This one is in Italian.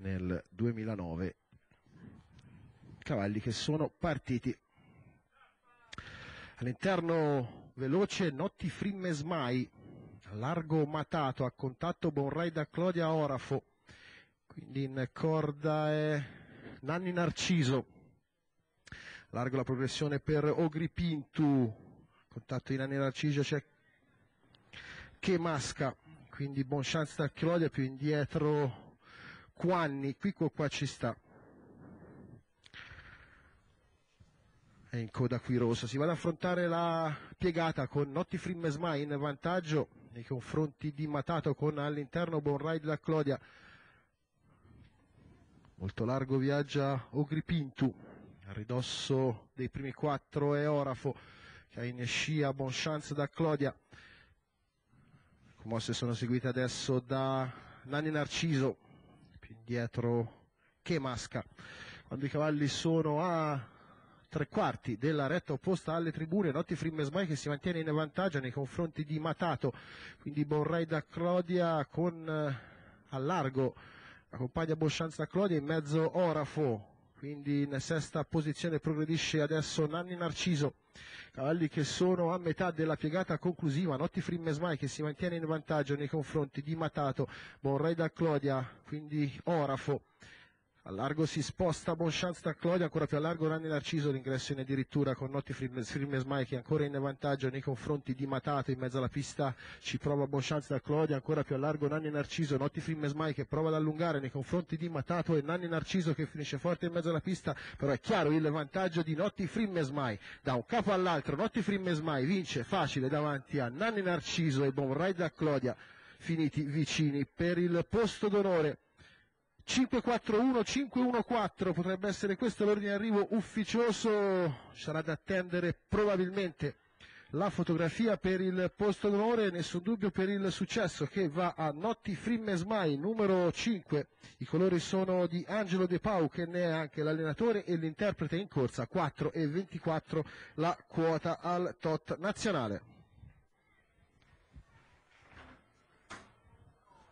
nel 2009 cavalli che sono partiti. All'interno veloce Notti Frimmesmai largo matato a contatto Bonrai da Claudia Orafo. Quindi in corda è Nanni Narciso. Largo la progressione per Pintu. Contatto di Nanni Narciso c'è che masca. Quindi buon chance da Claudia più indietro Quanni qui qua ci sta. È in coda qui rossa. Si va ad affrontare la piegata con Notti Frimmesmai in vantaggio nei confronti di Matato con all'interno buon ride da Claudia. Molto largo viaggia Pintu a ridosso dei primi quattro è Orafo che ha in scia buon chance da Claudia. Mosse sono seguite adesso da Nanni Narciso, più indietro che Masca. Quando i cavalli sono a tre quarti della retta opposta alle tribune, Notti Frimmesmai che si mantiene in vantaggio nei confronti di Matato, quindi Bonrai da Clodia con eh, a largo accompagna Boscianza da Clodia, in mezzo Orafo, quindi in sesta posizione progredisce adesso Nanni Narciso, cavalli che sono a metà della piegata conclusiva, Notti Frimmesmai che si mantiene in vantaggio nei confronti di Matato, Bonrai da Clodia, quindi Orafo, a largo si sposta Bonchance da Claudia, ancora più a largo Ranni Narciso, l'ingresso in addirittura con Notti Firmesmai che è ancora in vantaggio nei confronti di Matato, in mezzo alla pista ci prova Bonchance da Claudia, ancora più a largo Nanni Narciso, Notti Firmesmai che prova ad allungare nei confronti di Matato e Nanni Narciso che finisce forte in mezzo alla pista, però è chiaro il vantaggio di Notti Frimmesmai, da un capo all'altro Notti Frimmesmai vince facile davanti a Nanni Narciso e Bon Ride da Claudia, finiti vicini per il posto d'onore. 5-4-1, 5-1-4 potrebbe essere questo l'ordine di arrivo ufficioso, sarà da attendere probabilmente la fotografia per il posto d'onore, nessun dubbio per il successo che va a Notti Frimmesmai, numero 5. I colori sono di Angelo De Pau che ne è anche l'allenatore e l'interprete in corsa, 4 e 24 la quota al tot nazionale.